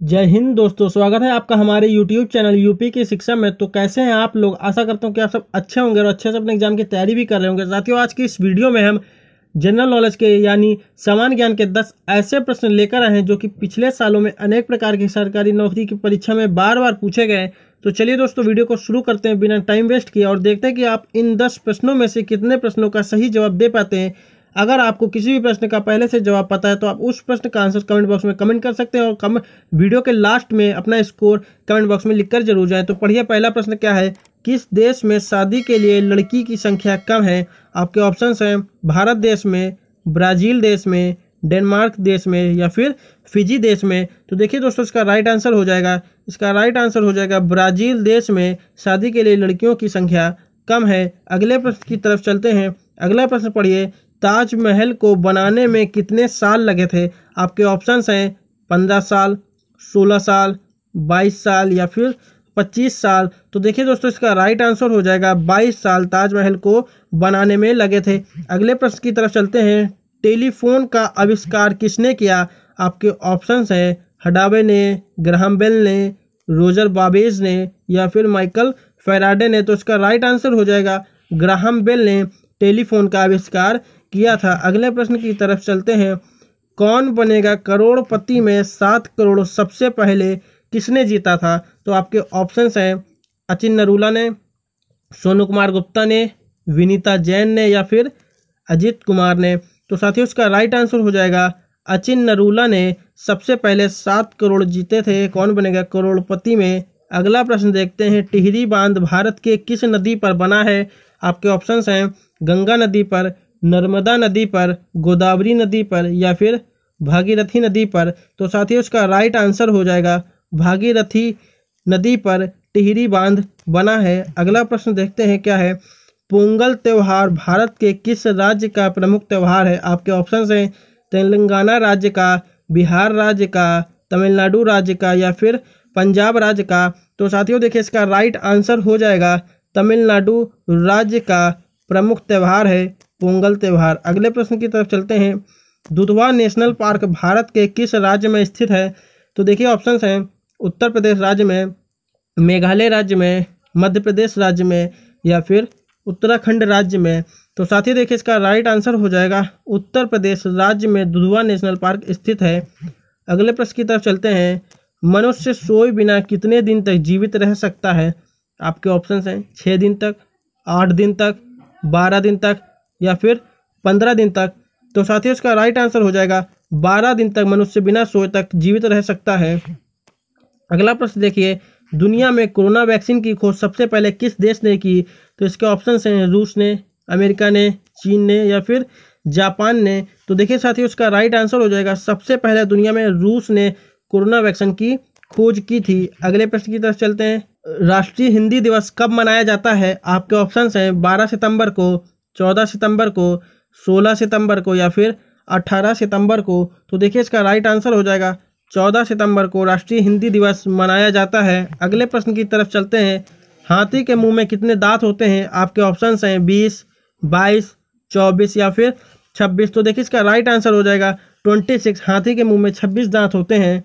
जय हिंद दोस्तों, स्वागत है आपका हमारे YouTube चैनल यूपी की शिक्षा में। तो कैसे हैं आप लोग? आशा करता हूँ कि आप सब अच्छे होंगे और अच्छे से अपने एग्ज़ाम की तैयारी भी कर रहे होंगे। साथियों, आज की इस वीडियो में हम जनरल नॉलेज के, यानी सामान्य ज्ञान के 10 ऐसे प्रश्न लेकर आए हैं जो कि पिछले सालों में अनेक प्रकार की सरकारी नौकरी की परीक्षा में बार बार पूछे गए तो चलिए दोस्तों, वीडियो को शुरू करते हैं बिना टाइम वेस्ट किए और देखते हैं कि आप इन दस प्रश्नों में से कितने प्रश्नों का सही जवाब दे पाते हैं। अगर आपको किसी भी प्रश्न का पहले से जवाब पता है तो आप उस प्रश्न का आंसर कमेंट बॉक्स में कमेंट कर सकते हैं और कम, वीडियो के लास्ट में अपना स्कोर कमेंट बॉक्स में लिखकर ज़रूर जाए। तो पढ़िए, पहला प्रश्न क्या है? किस देश में शादी के लिए लड़की की संख्या कम है? आपके ऑप्शन हैं, भारत देश में, ब्राज़ील देश में, डेनमार्क देश में या फिर फिजी देश में। तो देखिए दोस्तों, इसका राइट आंसर हो जाएगा। इसका राइट आंसर हो जाएगा, ब्राज़ील देश में शादी के लिए लड़कियों की संख्या कम है। अगले प्रश्न की तरफ़ चलते हैं। अगला प्रश्न पढ़िए ताजमहल को बनाने में कितने साल लगे थे? आपके ऑप्शंस हैं पंद्रह साल, सोलह साल, बाईस साल या फिर पच्चीस साल। तो देखिए दोस्तों, इसका राइट आंसर हो जाएगा बाईस साल ताजमहल को बनाने में लगे थे। अगले प्रश्न की तरफ़ चलते हैं। टेलीफोन का आविष्कार किसने किया? आपके ऑप्शंस हैं हडावे ने, ग्राहम बेल ने, रोजर बाबेज ने या फिर माइकल फेराडे ने। तो इसका राइट आंसर हो जाएगा ग्राहम बेल ने। टेलीफोन का आविष्कार किया था। अगले प्रश्न की तरफ़ चलते हैं। कौन बनेगा करोड़पति में सात करोड़ सबसे पहले? किसने जीता था? तो आपके ऑप्शंस हैं अचिन नरूला ने, सोनू कुमार गुप्ता ने, विनीता जैन ने या फिर अजीत कुमार ने। तो साथियों उसका राइट आंसर हो जाएगा अचिन नरूला ने। सबसे पहले सात करोड़ जीते थे। कौन बनेगा करोड़पति में? अगला प्रश्न देखते हैं। टिहरी बाँध भारत के किस नदी पर बना है? आपके ऑप्शंस हैं गंगा नदी पर नर्मदा नदी पर, गोदावरी नदी पर या फिर भागीरथी नदी पर तो साथियों उसका राइट आंसर हो जाएगा, भागीरथी नदी पर टिहरी बाँध बना है। अगला प्रश्न देखते हैं क्या है। पोंगल त्यौहार भारत के किस राज्य का प्रमुख त्यौहार है? आपके ऑप्शन हैं, तेलंगाना राज्य का, बिहार राज्य का, तमिलनाडु राज्य का या फिर पंजाब राज्य का। तो साथियों देखिए इसका राइट आंसर हो जाएगा, तमिलनाडु राज्य का प्रमुख त्यौहार है। पोंगल त्यौहार। अगले प्रश्न की तरफ़ चलते हैं। दुधवा नेशनल पार्क भारत के किस राज्य में स्थित है? तो देखिए ऑप्शंस हैं। उत्तर प्रदेश राज्य में, मेघालय राज्य में, मध्य प्रदेश राज्य में या फिर उत्तराखंड राज्य में। तो साथ ही देखिए इसका राइट आंसर हो जाएगा। उत्तर प्रदेश राज्य में दुधवा नेशनल पार्क स्थित है। अगले प्रश्न की तरफ़ चलते हैं। मनुष्य सोए बिना कितने दिन तक जीवित रह सकता है? आपके ऑप्शंस हैं। छः दिन तक, आठ दिन तक, बारह दिन तक या फिर पंद्रह दिन तक। तो साथियों, इसका राइट आंसर हो जाएगा, बारह दिन तक मनुष्य बिना सोए तक जीवित रह सकता है। अगला प्रश्न देखिए, दुनिया में कोरोना वैक्सीन की खोज सबसे पहले किस देश ने की? तो इसके ऑप्शन हैं, रूस ने, अमेरिका ने, चीन ने या फिर जापान ने। तो देखिए साथियों उसका राइट आंसर हो जाएगा, सबसे पहले दुनिया में रूस ने कोरोना वैक्सीन की खोज की थी। अगले प्रश्न की तरफ़ चलते हैं। राष्ट्रीय हिंदी दिवस कब मनाया जाता है? आपके ऑप्शन हैं, बारह सितंबर को चौदह सितंबर को, सोलह सितंबर को या फिर अट्ठारह सितंबर को तो देखिए इसका राइट आंसर हो जाएगा। चौदह सितंबर को राष्ट्रीय हिंदी दिवस मनाया जाता है। अगले प्रश्न की तरफ़ चलते हैं। हाथी के मुँह में कितने दांत होते हैं? आपके ऑप्शन हैं बीस, बाईस, चौबीस या फिर छब्बीस। तो देखिए इसका राइट आंसर हो जाएगा। ट्वेंटी सिक्स हाथी के मुँह में छब्बीस दांत होते हैं।